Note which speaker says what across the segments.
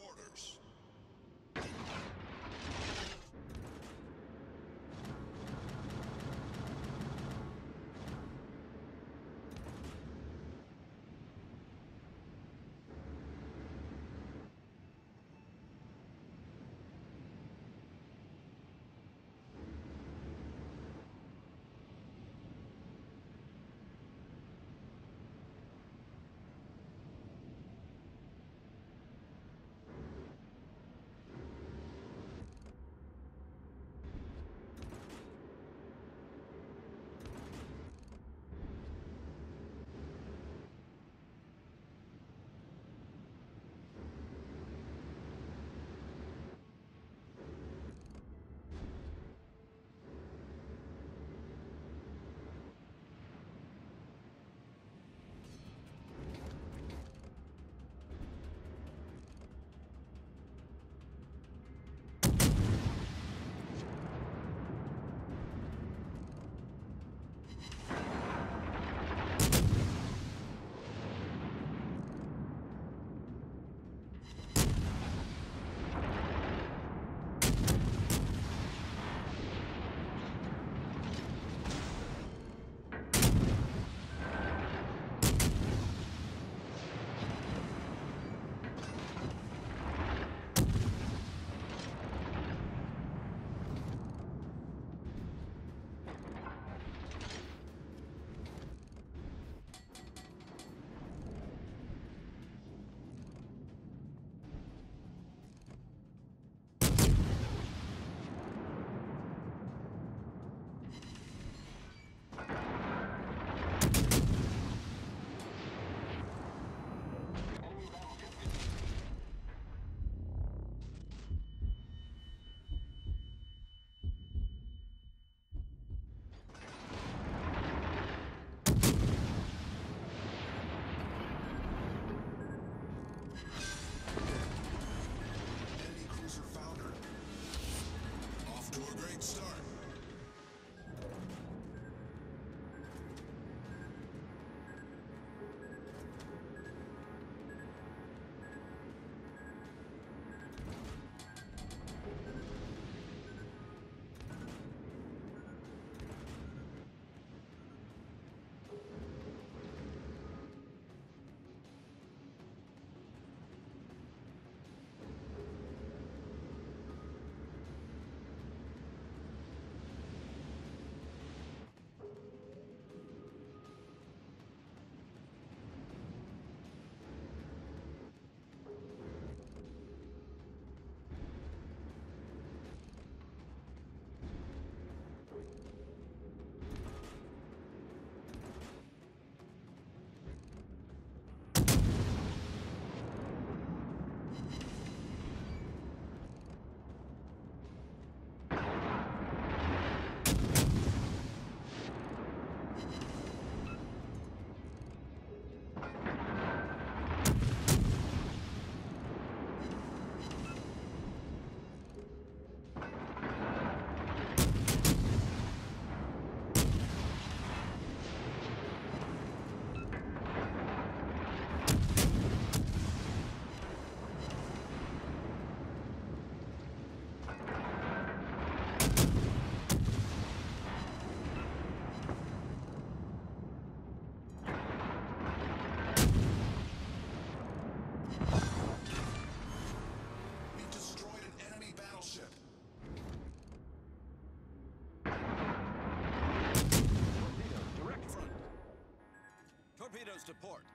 Speaker 1: quarters. support.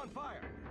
Speaker 1: on fire!